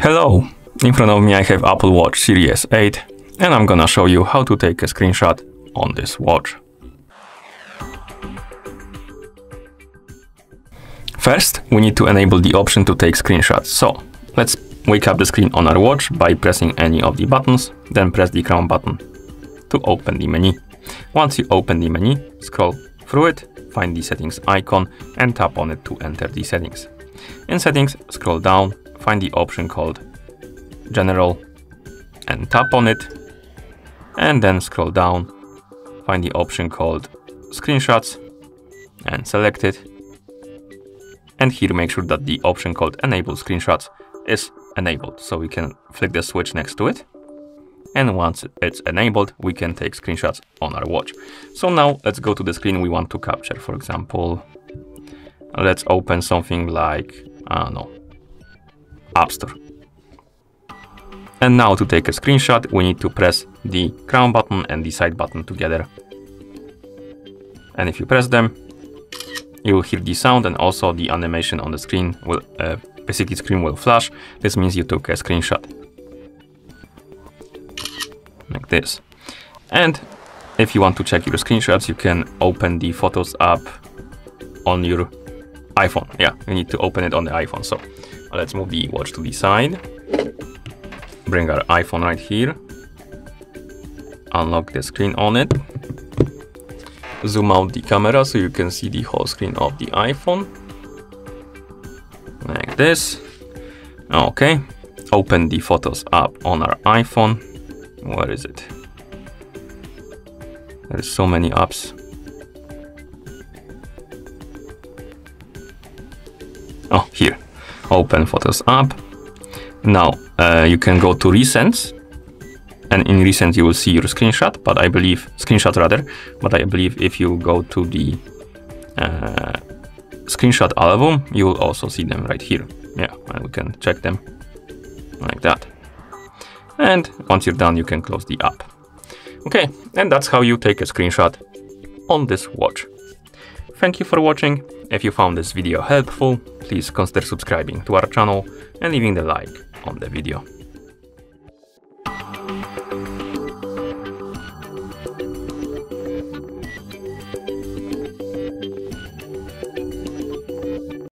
Hello! In front of me I have Apple Watch Series 8 and I'm gonna show you how to take a screenshot on this watch. First, we need to enable the option to take screenshots. So, let's wake up the screen on our watch by pressing any of the buttons, then press the crown button to open the menu. Once you open the menu, scroll through it, find the settings icon and tap on it to enter the settings. In settings, scroll down, find the option called General and tap on it. And then scroll down, find the option called Screenshots and select it. And here make sure that the option called Enable Screenshots is enabled. So we can flick the switch next to it. And once it's enabled, we can take screenshots on our watch. So now let's go to the screen we want to capture. For example, let's open something like, I don't know, App Store. And now to take a screenshot, we need to press the crown button and the side button together. And if you press them, you will hear the sound and also the animation on the screen will, uh, basically screen will flash. This means you took a screenshot. Like this. And if you want to check your screenshots, you can open the Photos app on your iPhone. Yeah, we need to open it on the iPhone. So let's move the watch to the side. Bring our iPhone right here. Unlock the screen on it. Zoom out the camera so you can see the whole screen of the iPhone. Like this. Okay. Open the Photos app on our iPhone. Where is it? There's so many apps. Oh, here. Open Photos app. Now uh, you can go to recent and in recent you will see your screenshot. But I believe screenshot rather. But I believe if you go to the uh, screenshot album, you will also see them right here. Yeah, and we can check them like that. And once you're done, you can close the app. Okay, and that's how you take a screenshot on this watch. Thank you for watching. If you found this video helpful, please consider subscribing to our channel and leaving the like on the video.